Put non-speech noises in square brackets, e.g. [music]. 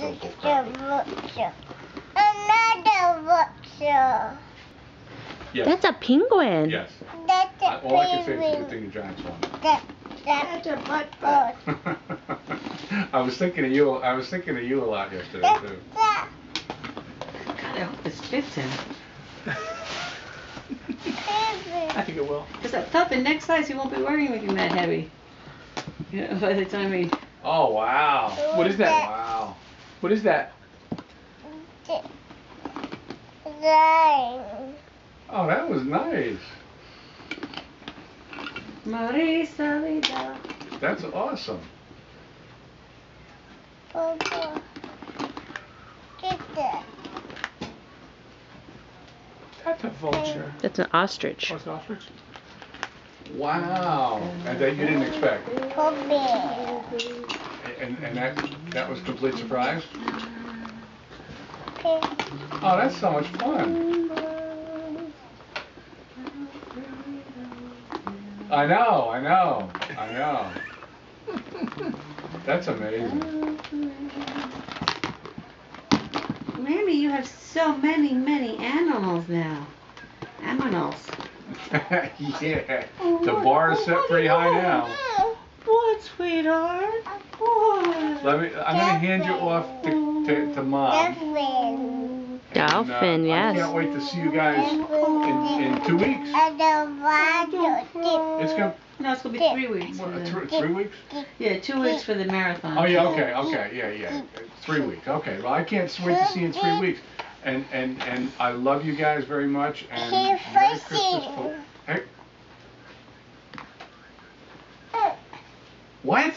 historical The property. Another vulture. Yes. That's a penguin. yes. That's I- a All I can say is penguin. good thing the Giants won. That, that's a butt butt. [laughs] I was thinking of you. I was thinking of you a lot yesterday That's too. that God, I hope this fits him. I think it will. Because that thought the next size he won't be wearing anything that heavy. You [laughs] know, by the time he. Oh wow. What is that? Wow. What is that? Nine. Oh, that was nice. Marisa Vida. That's awesome. Papa. Get that. That's a vulture. That's an ostrich. Oh, it's an ostrich. Wow. And that you didn't expect. Puppy. And and that that was complete surprise. Oh, that's so much fun. I know, I know, I know. That's amazing. Mammy, you have so many, many animals now. Aminals. [laughs] yeah. The bar is set pretty high now. What, sweetheart? What? Let me. I'm gonna hand you off to, to, to mom. Dolphin. Dolphin, And, uh, I yes. can't wait to see you guys in, in two weeks. And the water It's gonna No, it's gonna be three weeks. What, three, three weeks. yeah, two weeks for the marathon. Oh yeah, okay, okay, yeah, yeah. Three weeks. Okay. Well, I can't wait to see you in three weeks. And and and I love you guys very much. And Merry Christmas. Hey. What?